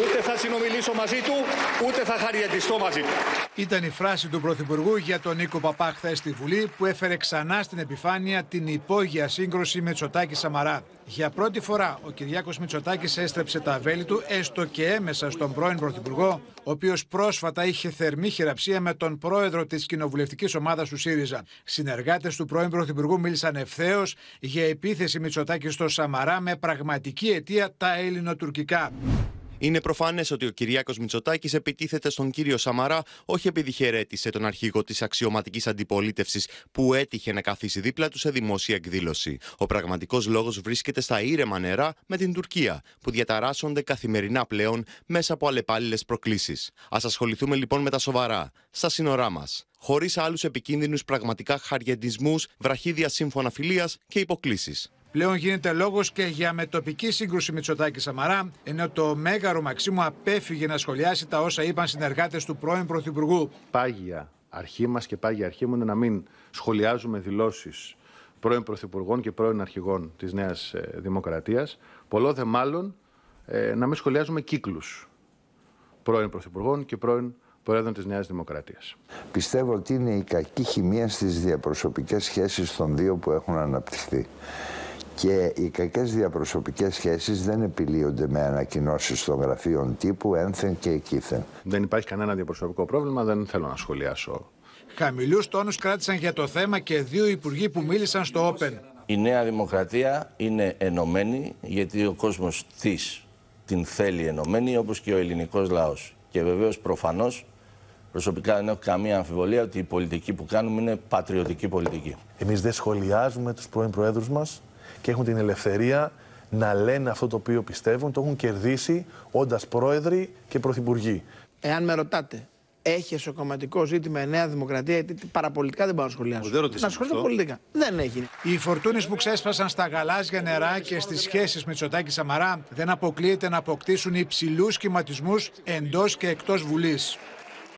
Ούτε θα συνομιλήσω μαζί του, ούτε θα χαριαντιστώ μαζί του. Ήταν η φράση του Πρωθυπουργού για τον Νίκο Παπά χθες στη Βουλή που έφερε ξανά στην επιφάνεια την υπόγεια σύγκρουση Μητσοτάκη Σαμαρά. Για πρώτη φορά ο Κυριάκος Μητσοτάκης έστρεψε τα βέλη του έστω και έμεσα στον πρώην Πρωθυπουργό, ο οποίος πρόσφατα είχε θερμή χειραψία με τον πρόεδρο της κοινοβουλευτικής ομάδας του ΣΥΡΙΖΑ. Συνεργάτες του πρώην Πρωθυπουργού μίλησαν ευθέως για επίθεση Μητσοτάκη στο Σαμαρά με πραγματική αιτία τα ελληνοτουρκικά. Είναι προφανές ότι ο Κυριάκος Μητσοτάκης επιτίθεται στον κύριο Σαμαρά όχι επειδή χαιρέτησε τον αρχηγό της αξιωματικής αντιπολίτευσης που έτυχε να καθίσει δίπλα του σε δημόσια εκδήλωση. Ο πραγματικός λόγος βρίσκεται στα ήρεμα νερά με την Τουρκία, που διαταράσσονται καθημερινά πλέον μέσα από αλλεπάλληλες προκλήσεις. Α ασχοληθούμε λοιπόν με τα σοβαρά, στα σύνορά μας. Χωρίς άλλους επικίνδυνους πραγματικά χαριεντισμούς, βραχίδια σύμφωνα φιλίας και υποκλήσεις. Πλέον γίνεται λόγος και για μετοπική σύγκρουση Μητσοτάκης Σαμαρά, ενώ το Μέγαρο Μαξίμου απέφυγε να σχολιάσει τα όσα είπαν συνεργάτες του πρώην Πρωθυπουργού. Πάγια αρχή μας και πάγια αρχή μου είναι να μην σχολιάζουμε δηλώσεις πρώην Πρωθυπουργών και πρώην Αρχηγών της Νέας ε, Δημοκρατίας, πολλό δε μάλλον ε, να μην σχολιάζουμε κύκλους πρώην Πρωθυπουργών και πρώην Πρόεδρων της Νέας Δημοκρατίας. Πιστεύω ότι είναι η κακή χημεία στις διαπροσωπικές σχέσεις των δύο που έχουν αναπτυχθεί. Και οι κακές διαπροσωπικές σχέσεις δεν επιλύονται με ανακοινώσεις των γραφείων τύπου ένθεν και εκείθεν. Δεν υπάρχει κανένα διαπροσωπικό πρόβλημα, δεν θέλω να σχολιάσω. Χαμηλούς τόνους κράτησαν για το θέμα και δύο υπουργοί που μίλησαν στο Open. Η Νέα Δημοκρατία είναι ενωμένη γιατί ο κόσμος της την θέλει ενωμένη όπως και ο ελληνικός λαός. Και βεβαίως προφανώς προσωπικά δεν έχω καμία αμφιβολία ότι η πολιτική που κάνουμε είναι πατριωτική πολιτική. Εμείς δεν σχολιάζουμε τους πρώην προέδρους μας και έχουν την ελευθερία να λένε αυτό το οποίο πιστεύουν, το έχουν κερδίσει όντας πρόεδροι και πρωθυπουργοί. Εάν με ρωτάτε, έχει εσωκομματικό ζήτημα η Νέα Δημοκρατία, γιατί παραπολιτικά δεν πάω να σχολιάσω. Δεν να σχολιάσω πολιτικά. Δεν έχει. Οι φορτούνες που ξέσπασαν στα γαλάζια νερά και στις σχέσεις Μητσοτάκη Σαμαρά δεν αποκλείεται να αποκτήσουν υψηλούς σχηματισμούς εντός και εκτός Βουλής.